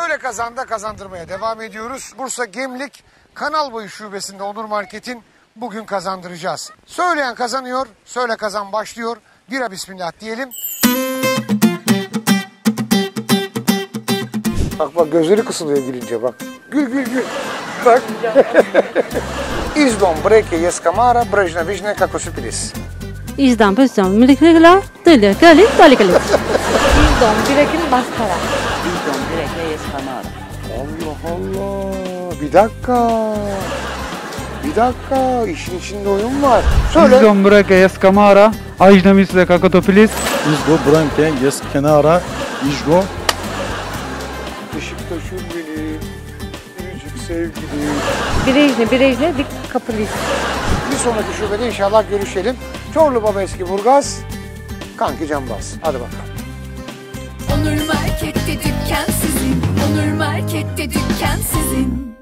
Söyle kazanda kazandırmaya devam ediyoruz. Bursa Gemlik Kanal Boyu Şubesi'nde Onur Market'in bugün kazandıracağız. Söyleyen kazanıyor, söyle kazan başlıyor. Bira bismillah diyelim. Bak bak gözleri kısılıyor gülünce bak. Gül gül gül. Bak. İzdom brekejeskamara brajna vijne kako pilis. İzdam, püzdam, miliklikla, tülü, köli, tölü köli. İzdom, birekin maskara. Yes kamara. Allah Allah. Bir dakika. Bir dakika. İşin içinde oyun var. Söyle. Izdom breke jes kamara, ajna misle kako to pilis. Izgo branke jes kenara izgo Beşiktaş'ım benim. Biricik sevgilim. Birejne, birejne, dik kapılis. Bir sonraki şubede inşallah görüşelim. Çorlu Baba Eski Burgaz. Kanki Cambaz. Hadi bakalım. Market'te dükkan sizin.